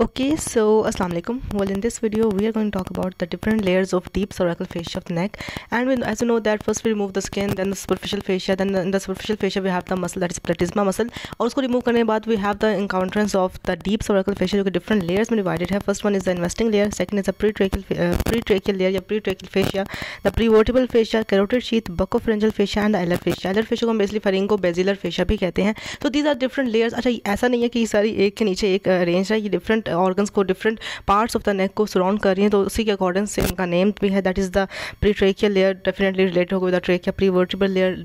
Okay, so assalamu alaikum. Well, in this video, we are going to talk about the different layers of deep cervical fascia of the neck. And when, as you know that first we remove the skin, then the superficial fascia, then the, in the superficial fascia we have the muscle that is platysma muscle. और उसको remove करने के बाद we have the encounters of the deep cervical fascia जो कि different layers में divided है. First one is the investing layer, second is the pretracheal uh, pretracheal layer या pretracheal fascia, the prevertebral fascia, carotid sheath, buccopharyngeal fascia and the alar fascia. alar fascia को basically pharyngo basilar fascia भी कहते हैं. तो these are different layers. अच्छा ऐसा नहीं है कि सारी एक के नीचे एक रेंज है ये डिफरेंट डिफरेंट ऑर्गन्स को different parts of the neck को सराउंड कर रही हैं तो उसी के अकॉर्डिंग से उनका नेम भी है that is the pre tracheal layer definitely related होगी the trachea pre vertebral layer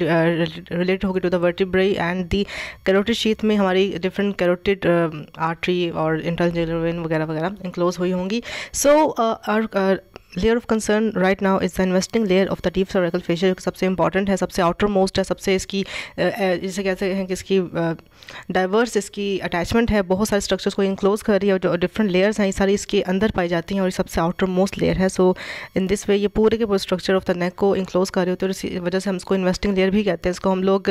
related होगी to the vertebrae and the carotid sheath में हमारी डिफरेंट कैरोटिड आर्टरी और इंटरजेलोविन वगैरह वगैरह इंक्लोज हुई होंगी। So layer of concern right now is the investing layer of the deep cervical fascial सबसे important है, सबसे आउटर मोस्ट है, सबसे इसकी जिसे कहते हैं कि इसकी डाइवर्स इसकी अटैचमेंट है। बहुत सारे स्ट्रक्चर्स को इंक्लोज कर रही है जो डिफरेंट लेयर्स हैं, ये सारी इसके अंदर पाई जाती हैं और सबसे आउटर मोस्ट लेयर है। सो इन दिस वे ये पूरे के पूरे स्ट्रक्चर ऑफ़ द नेक को इंक्लोज कर रही होती है। और इसी वजह से हम इसको इन्वेस्टिंग लेयर भी कहते हैं। इसको हम लोग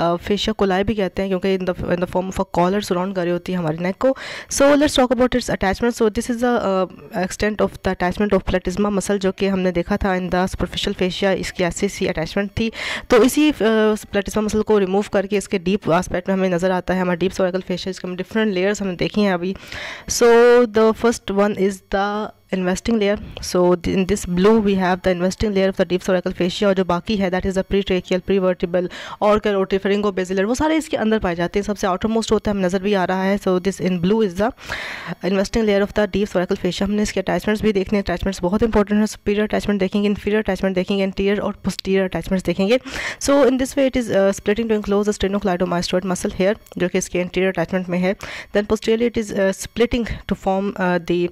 फेशिया कोलाई भी कहते हैं क्योंकि in the in the form of a collar surround कर रही होती है हमारे नेक को। So let's talk about its attachment so this is the extent of the attachment of platysma plasma muscle जो कि हमने देखा था इन द सुपरफिशल फेशिया इसकी ऐसी सी अटैचमेंट थी। तो इसी प्लेटिसमा मसल को रिमूव करके इसके डीप आस्पेक्ट में हमें नज़र आता है। हमारे डीप सर्वाइकल फेशिया इसके हम डिफरेंट लेयर्स हमने देखी हैं अभी। So the first one is the investing layer so in this blue we have the investing layer of the deep cervical fascia और जो बाकी है that is a pre tracheal pre vertebral और करोटिफरिंगो बेजिलर वो सारे इसके अंदर पाए जाते हैं। सबसे आउटर मोस्ट होता है, हम नज़र भी आ रहा है। So this in blue is the investing layer of the deep cervical fascia हमने इसके अटैचमेंट्स भी देखने अटैचमेंट्स बहुत इंपॉर्टेंट है। सुपीरियर अटैचमेंट देखेंगे इनफीरियर अटैचमेंट देखेंगे इंटीरियर और पोस्टीरियर अटैचमेंट्स देखेंगे। So in this way it is splitting to enclose the sternocleidomastoid muscle here जो कि इसके इंटीरियर अटैचमेंट में है। Then posterior it is splitting to form two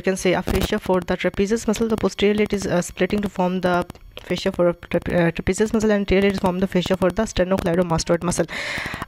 can say fascia for the trapezius muscle. The posterior it is uh, splitting to form the fascia for trapezius muscle and anterior is form the fascia for the sternocleidomastoid muscle.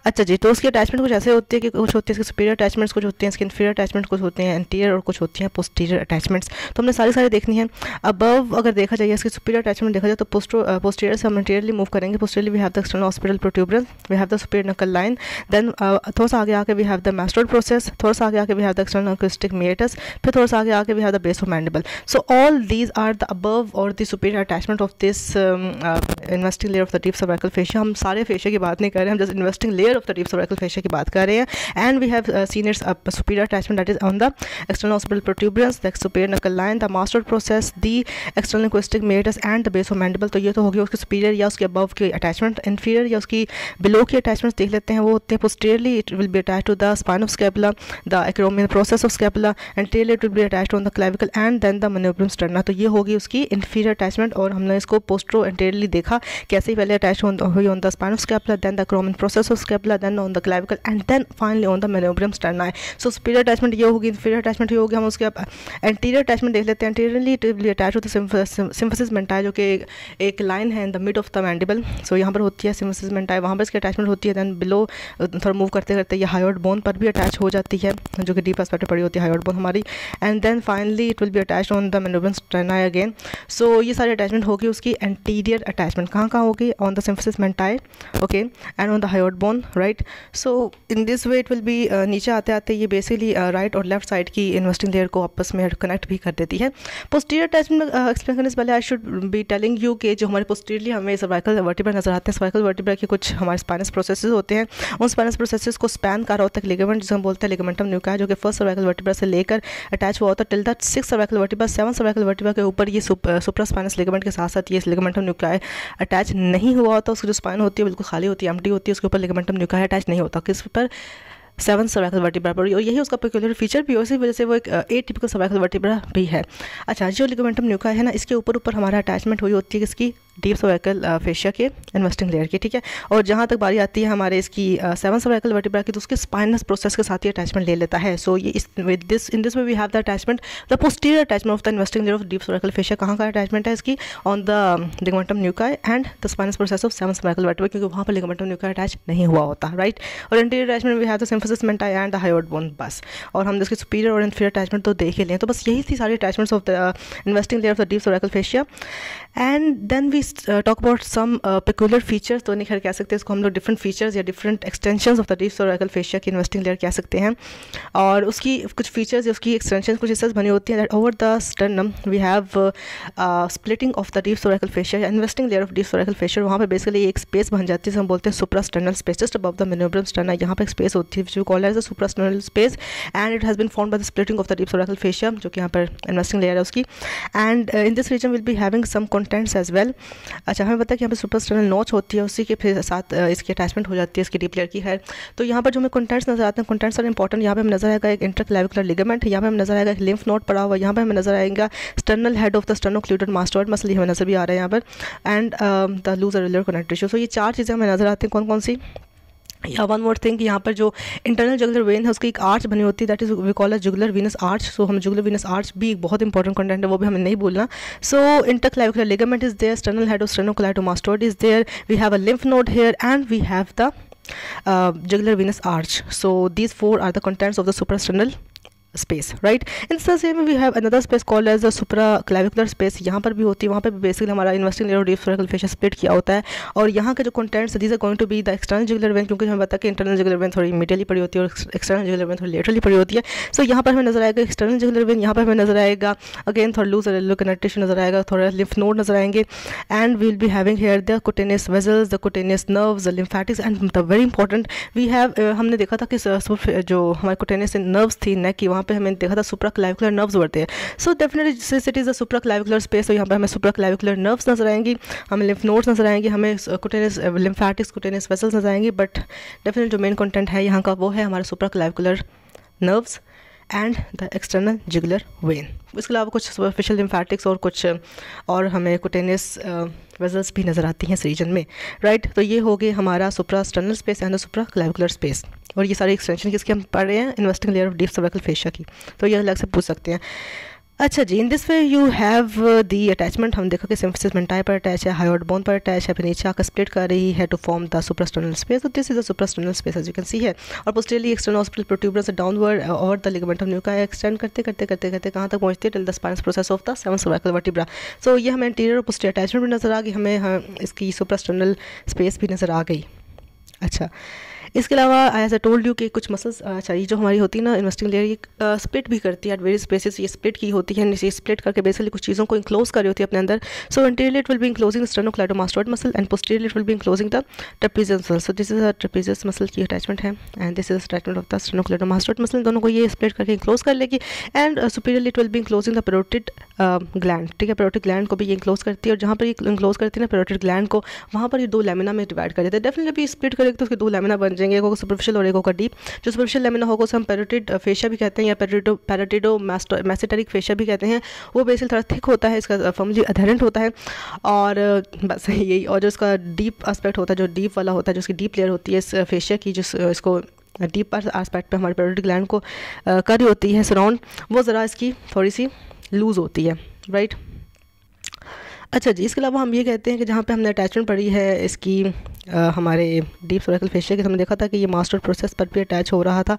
अच्छा जी तो उसकी attachment कुछ ऐसे होते हैं कि कुछ होती है इसके सुपीरियर अटैचमेंट्स कुछ होते हैं इसके इन्फीरियर अटैचमेंट कुछ होते हैं एंटीरियर और कुछ होती हैं पोस्टीरियर अटैचमेंट्स तो हमने सारी सारी देखनी है। अबव अगर देखा जाए, इसके सुपीरियर अटैचमेंट देखा जाए तो पोस्टो पोस्टीरियर से हम इंटीरियरली मूव करेंगे। Posteriorly we have the external occipital protuberance we have the superior nuchal line then थोड़ा सा आगे आके we have the mastoid process थोड़ा सा आगे आके we have the external acoustic meatus फिर थोड़ा सा आगे आके we have the base of mandible so all these are the above और the superior attachment of this investing layer of the deep cervical fascia हम सारे फेशिया की बात नहीं कर रहे हैं हम just investing layer of the deep cervical fascia की बात कर रहे हैं। And we have seen its superior attachment that is on the external occipital protuberance the superior nuchal line the mastoid process the external acoustic meatus and the base of mandible तो ये तो हो गया उसके सुपीरियर या उसके above की attachment inferior या उसकी बिलो की अटैचमेंट देख लेते हैं। वो होते हैं posteriorly it will be attach to the spine of scapula the acromion process of scapula and tell it will be attach on the clavicle and then the manubrium sterni तो ये होगी उसकी इन्फीरियर अटैचमेंट और हमने इसको postero एंटेरली देखा, कैसे पहले अटैच हुई on the spine scapula then the acromion process of scapula then on the clavicle and then finally on the manubrium sterni so superior attachment ये होगी स्पीरियर अटैचमेंट ये होगी, हम उसके एंटीरियर अटैचमेंट देख लेते हैं। एंटीरियरली अटैच होता है सिम्फसिस मेंटाई जो कि एक लाइन है in the mid of the mandible so यहाँ पर होती है सिम्फसिस मेंटाई वहाँ पर इसकी अटैचमेंट होती है देन बिलो थोड़ा मूव करते करते ये हाइड बोन पर भी अटैच हो जाती है, जो कि डीप एस्पेक्ट पड़ी होती है हाइड बोन हमारी. And then finally it will be attach on the manubrium sterni again so ये सारी अटैचमेंट होगी उसकी एंटीरियर अटैचमेंट कहाँ कहाँ होगी? On the symphysis mentae okay and on the right? So in this way it will be uh, नीचे आते आते ये बेसिकली राइट और लेफ़्ट साइड की इन्वेस्टिंग लेयर को आपस में कनेक्ट भी कर देती है। पोस्टीरियर अटैचमेंट एक्सप्लेन करने से पहले I should be telling you के जो हमारे पोस्टीरियरली हमें सर्वाइकल वर्टिब्रा नज़र आते हैं। सर्वाइकल वर्टिब्रा के कुछ हमारे स्पाइनस प्रोसेस होते हैं। उन स्पाइनस प्रोसेस को स्पैन कर रहा होता है लिगामेंट जिसे बोलते हैं लिगामेंटम न्यूका जो कि फ़र्स्ट सर्वाइकल वर्टिब्रा से लेकर अटैच हुआ होता है। Till the six cervical vertebra seven cervical vertebra के ऊपर ये सुप्रा स्पाइनस लिगामेंट के साथ साथ ये लिगामेंटम न्यूका अटैच नहीं हुआ होता, उसकी जो स्पाइन होती है, बिल्कुल खाली होती है एम्प्टी होती है, उसके ऊपर लिगामेंटम न्यूका अटैच नहीं होता, किस पर? सेवन सर्वाइकल वर्टिब्रा पर और यही उसका पेक्यूलर फीचर भी है उसी वजह से वो एक एट टिपिकल सर्वाइकल वर्टिब्रा भी है। अच्छा जो लिगामेंटम न्यूका है ना, इसके ऊपर ऊपर हमारा अटैचमेंट हुई होती है किसकी? डीप सर्वाइकल फेशिया के इन्वेस्टिंग लेयर की, ठीक है? और जहाँ तक बारी आती है हमारे इसकी सेवन सर्वाइकल वर्टिब्रा की तो उसके स्पाइनस प्रोसेस के साथ ही अटैचमेंट ले लेता है। सो ये with this in this way we have the attachment the posterior attachment of the investing layer of deep cervical fascia कहाँ का अटैचमेंट है इसकी? On the ligamentum nuchae and the spinous process of seven cervical vertebra क्योंकि वहाँ पर लिगमेंटम न्यूका attach नहीं हुआ होता राइट और anterior attachment we have the symphysis menti and the hyoid bone बस और हम इसके सुपीरियर और इन्फीरियर अटैचमेंट तो देख ही लें तो बस यही थी सारी attachments of the investing layer of the deep cervical fascia and then we talk about some peculiar features तो नहीं खैर कह सकते इसको हम लोग डिफरेंट फीचर्स या different extension of the deep cervical fascia की इन्वेस्टिंग लेयर कह सकते हैं। और उसकी कुछ फीचर्स या उसकी एक्सटेंशन कुछ हिस्सा बनी होती हैं that over the sternum we have splitting of the deep cervical fascia या investing layer of deep cervical fascia वहाँ पर बेसिकली एक स्पेस बन जाती है हम बोलते हैं suprasternal space just above the manubrium sterni यहाँ पर एक स्पेस होती है जो call as the sternal space and it has been form by the splitting of the deep cervical fascia जो कि यहाँ पर इन्वेस्टिंग लेयर है उसकी। And in this region will be having some contents as well अच्छा हमें पता है कि यहाँ पर सुपर स्टर्नल नोच होती है, उसी के फिर साथ इसकी अटैचमेंट हो जाती है, इसकी डीप लेयर की है तो यहाँ पर जो हमें कंटेंट्स नज़र आते हैं कंटेंट्स आर इंपॉर्टेंट यहाँ पर हमें नज़र आएगा एक इंटरक्लेविकुलर लिगमेंट यहाँ पर हमें नज़र आएगा एक लिम्फ नोट पड़ा हुआ, यहाँ पर हमें नज़र आएगा sternal head of the sternocleidomastoid muscle हमें नज़र भी आ रहा है यहाँ पर। एंड द लूजर रिलर कनेक्ट सो ये चार चीज़ें हमें नज़र आती हैं कौन कौन सी? या वन मोर थिंग यहाँ पर जो इंटरनल जुगलर वेन है, उसकी एक आर्च बनी होती है that is we call a jugular venous arch so हम जुगलर वीनस आर्च भी एक बहुत इंपॉर्टेंट कंटेंट है, वो भी हमें नहीं बोलना। So interclavicular ligament is there sternal head of sternocleidomastoid is there we have a lymph node here and we have the jugular venous arch so these four are the contents of the the suprasternal space right in the same we have another space call as the supraclavicular space यहाँ पर भी होती है, वहाँ पर भी basically हमारा investing layer deep cervical fascial split किया होता है। और यहाँ के जो contents these are going to be the external jugular vein क्योंकि हमें पता है कि इंटरनल जुगलर वेन थोड़ी मीडियली पड़ी होती है और एक्सटर्नल जुगलर वेन थोड़ी लेटरली पड़ी होती है। सो यहाँ पर हमें नज़र आएगा एक्सटर्नल जुगलर वेन यहाँ पर हमें नज़र आएगा अगेन थोड़ा लूज रेलो कनेक्टेशन नज़र आएगा, थोड़ा लिम्फ नोड नज़र आएँगे। And we'll be having here the cutaneous vessels the cutaneous nerves the lymphatics and the very important we have हमने देखा था कि जो हमारे कुटेनियस नर्व्स थी नेक की पर हमें देखा था सुप्रा क्लाविकुलर नर्व्स बढ़ते हैं। So definitely since it is a supraclavicular space तो यहाँ पर हमें सुप्राक्लाविकुलर नर्व्स नज़र आएँगी, हमें लिम्फ नोड्स नज़र आएँगे, हमें कुटेनस लिम्फेटिक्स कुटेनस वेसल्स नज़र आएँगे बट डेफिनेट जो मेन कंटेंट है यहाँ का वो है हमारा supraclavicular nerves and the external jugular vein इसके अलावा कुछ सुपरफिशियल लिम्फेटिक्स और कुछ, और हमें कोटेनियस वेजल्स भी नज़र आती हैं इस रीजन में। Right right? तो ये हो गए हमारा suprasternal space and supraclavicular space और ये सारी एक्सटेंशन किसके हम पढ़ रहे हैं investing layer of deep cervical fascia की। तो ये अलग से पूछ सकते हैं। अच्छा जी in this way you have the attachment हम देखा कि सिम्फिसिस मेंटाई पर अटैच है हाइड बोन पर अटैच है फिर नीचे आकर स्प्लिट कर रही है to form the suprasternal space तो this is the suprasternal space as you can see है और पोस्टरली एक्सटर्नल हॉस्पिटल प्रोट्यूबर से डाउनवर्ड और the ligament of nuchae extend करते करते करते करते कहाँ तक पहुँचते till the spinous process of the seven cervical vertebra so ये हमें इंटीरियर पोस्टर अटैचमेंट भी नज़र आ गई हमें हाँ, इसकी सुपरस्टर्नल स्पेस भी नज़र आ गई। अच्छा इसके अलावा एज ए टोल्ड यू कि कुछ मसल्स अच्छा ये जो हमारी होती है ना इन्वेस्टिंग लेयर ये स्प्लिट भी करती है एट वेरियस बेसिस ये स्प्लिट की होती है, ये स्प्लिट करके बेसिकली कुछ चीज़ों को इंक्लोज कर रही होती है अपने अंदर। So anterior will be enclosing sternocleidomastoid muscle and posterior will be enclosing the trapezius muscle so this is a trapezius muscle की अटैचमेंट है and this is attachment of the sternocleidomastoid muscle दोनों को ये स्प्लिट करके enclose कर लेगी and superior it will be enclosing the parotid gland ठीक है पेरोटिड ग्लैंड को भी ये इंक्लोज करती है, और जहाँ पर इंक्लोज करती है ना पेरोटिड ग्लैंड को, वहाँ पर ये दो लेमिना में डिवाइड कर देते हैं। डेफिनेटली स्प्लिट करेगी तो उसके दो लेमिना बन जाएँगे। सुपरफिशियल और एक होगा डीप जो सुपरफिशियल लेमिना होगा उसे हम पेरोटिड फेशिया भी कहते हैं या पेरोटिडो पेरोटिडो मैसेटरिक फेशिया भी कहते हैं. वो बेसिकली थोड़ा थिक होता है, इसका फॉर्मली अधेरेंट होता है. और बस यही, और जो इसका डीप एस्पेक्ट होता है, जो डीप वाला होता है, जो उसकी डीप लेयर होती है, इस फेशिया की जो इसको डीप आस्पेक्ट पे हमारे पेरोटिड ग्लैंड को कर होती है सराउंड वो ज़रा इसकी थोड़ी सी लूज़ होती है राइट अच्छा जी इसके अलावा हम ये कहते हैं कि जहाँ पे हमने अटैचमेंट पढ़ी है इसकी आ, हमारे डीप सोरेकल फेशियल के हमने देखा था कि ये मास्टर प्रोसेस पर भी अटैच हो रहा था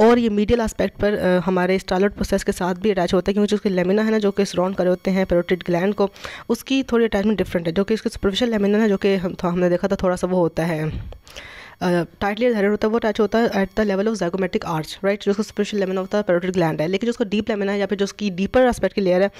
और ये मीडियल एस्पेक्ट पर आ, हमारे स्टालट प्रोसेस के साथ भी अटैच होता है क्योंकि जो उसकी लेमिना है ना जो कि सराउंड करे होते हैं पेरोटिड ग्लैंड को उसकी थोड़ी अटैचमेंट डिफरेंट है जो कि उसके सुपरफिशियल लेमिना है जो कि हम हमने देखा था थोड़ा सा वो होता है। टाइटली एडहेरेड होता है, वो अटैच होता है at the level of zygomatic arch right जो स्पेशल लेमिना होता है पेरोटिड ग्लैंड है। लेकिन जो उसका डीप लेमिना है या फिर जो उसकी डीपर एस्पेक्ट की लेयर है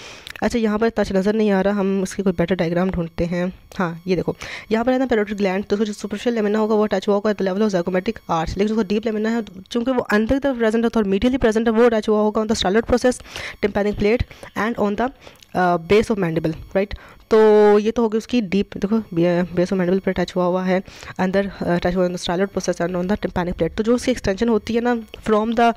अच्छा यहाँ पर टच नज़र नहीं आ रहा, हम उसके कोई बेटर डायग्राम ढूंढते हैं। हाँ ये देखो। यहाँ पर है ना पेरोटिड ग्लैंड तो जो सुपरफिशियल लेमिना होगा, वो अटैच हुआ होगा at the level of zygomatic arch लेकिन उसका डीप लेमिना है, चूँकि वो अंदर तक प्रेजेंट होता है और मीडियली प्रेजेंट है, वो अटैच हुआ होगा on the styloid process tympanic plate and on the base of mandible right तो ये तो होगी उसकी डीप देखो बेस ऑफ़ मैंडिबल पर टच हुआ हुआ है, अंदर टच हुआ styloid process and on the tympanic plate तो जो उसकी एक्सटेंशन होती है ना from the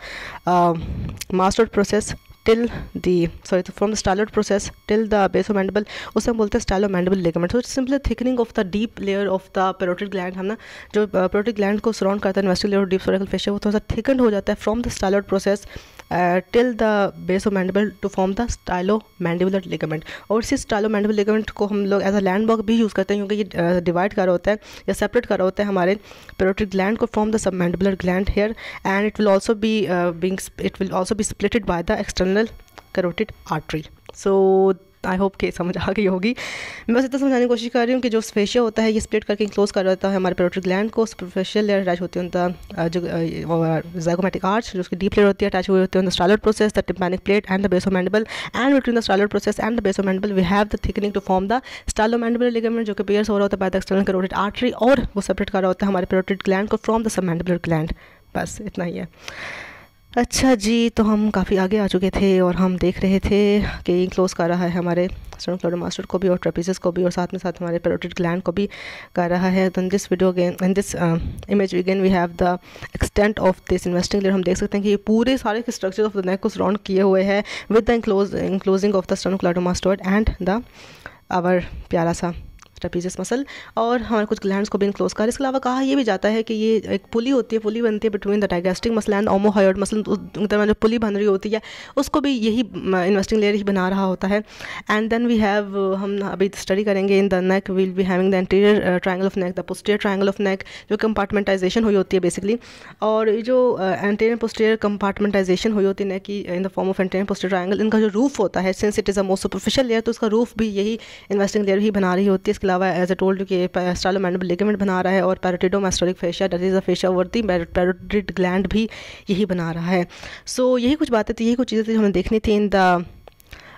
mastoid process till the sorry from the styloid process till the base mandible उसे हम बोलते हैं स्टाइलो मैंडिबल लिगामेंट तो simply thickening of the deep layer of the parotid gland हम ना? जो पेरोटिड ग्लैंड को सराउंड करता है investing layer deep cervical fascial वो थोड़ा सा थिकन हो जाता है from the styloid process till the base of mandible to form the stylomandibular ligament और इसी स्टाइलो मैंडिबल लिगामेंट को हम लोग एज अ लैंड बॉक भी यूज़ करते हैं क्योंकि ये डिवाइड uh, कर होता है या सेपरेट कर होता है हमारे पेरोटिक ग्लैंड को form the submandibular gland here and it will also be being it will also be splitted by the external carotid artery so I hope कि समझ आ गई होगी। मैं बस इतना समझाने की कोशिश कर रही हूँ कि जो फेशिया होता है, ये स्प्लिट करके क्लोज कर रहता है हमारे पेरोटिक ग्लैंड को सुपरफिशियल लेयर अटैच होती है उनका जो जैगोमेटिक आर्च जो उसकी डीप लेयर होती है अटैच हुई होती है the process the tympanic plate and the base of mandible and between the styloid process and the base of mandible we have the thickening to form the stylomandibular ligament जो कि pierce हो रहा होता है by the external carotid artery और वो separate कर रहा होता है हमारे पेरोटिड ग्लैंड को फ्रॉम द सबमेंडबल ग्लैंड बस इतना ही है। अच्छा जी तो हम काफ़ी आगे आ चुके थे और हम देख रहे थे कि क्लोज कर रहा है हमारे स्टोन मास्टर को भी और ट्रेपिस को भी और साथ में साथ हमारे पेरोटिड ग्लैंड को भी कर रहा है। तो in this video again in this image again we have the extent of this investing layer हम देख सकते हैं कि ये पूरे सारे स्ट्रक्चर ऑफ़ द नेक को सराउंड किए हुए हैं with the enclose enclosing of the sternocleidomastoid and the our प्यारा सा ट्रेपीजियस मसल और हमारे कुछ ग्लैंड्स को भी इनक्लोज कर। इसके अलावा कहा यह भी जाता है कि ये एक पुली होती है, पुली बनती है between the digastric muscle and omohyoid muscle जो पुली बन रही होती है, उसको भी यही इन्वेस्टिंग लेयर ही बना रहा होता है। एंड देन वी हैव हम अभी स्टडी करेंगे in the neck will be having the anterior triangle of neck the posterior triangle of neck जो कंपार्टमेंटाइजेशन हुई होती है बेसिकली और जो एंटीरियर पोस्टियर कंपार्टमेंटाइजेशन हुई होती है नेक की in the form of anterior posterior triangle इनका जो रूफ होता है since it is a most superficial layer तो उसका रूफ भी यही इन्वेस्टिंग लेयर ही बना रही होती है। इसके अलावा एज ए टोल्ड कि स्टालोमैंडबल लिगमेंट बना रहा है और parotidomasseteric fascia disease of fascia वर्ती parotid gland भी यही बना रहा है। सो so, यही कुछ बातें थी यही कुछ चीज़ें थी हमें देखनी थी in the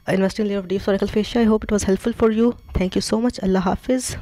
investing layer of deep cervical fascia I hope it was helpful for you thank you so much अल्लाह हाफिज़।